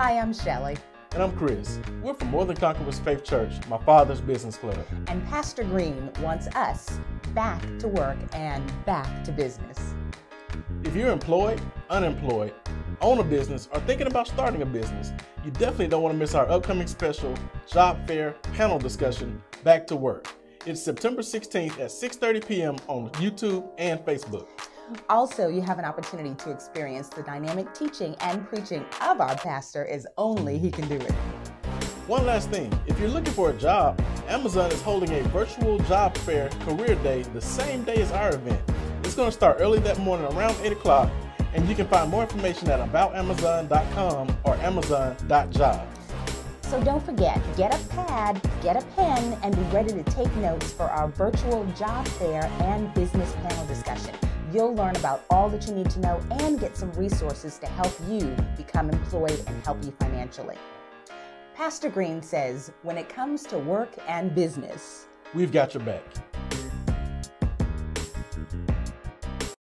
Hi, I'm Shelly. And I'm Chris. We're from More Than Conquerors Faith Church, my father's business club. And Pastor Green wants us back to work and back to business. If you're employed, unemployed, own a business, or thinking about starting a business, you definitely don't want to miss our upcoming special job fair panel discussion, Back to Work. It's September 16th at 6:30 p.m. on YouTube and Facebook. Also, you have an opportunity to experience the dynamic teaching and preaching of our pastor as only he can do it. One last thing if you're looking for a job, Amazon is holding a virtual job fair career day the same day as our event. It's going to start early that morning around 8 o'clock, and you can find more information at aboutamazon.com or amazon.jobs. So don't forget, get a pad, get a pen, and be ready to take notes for our virtual job fair and business panel discussion. You'll learn about all that you need to know and get some resources to help you become employed and help you financially. Pastor Green says when it comes to work and business, we've got your back.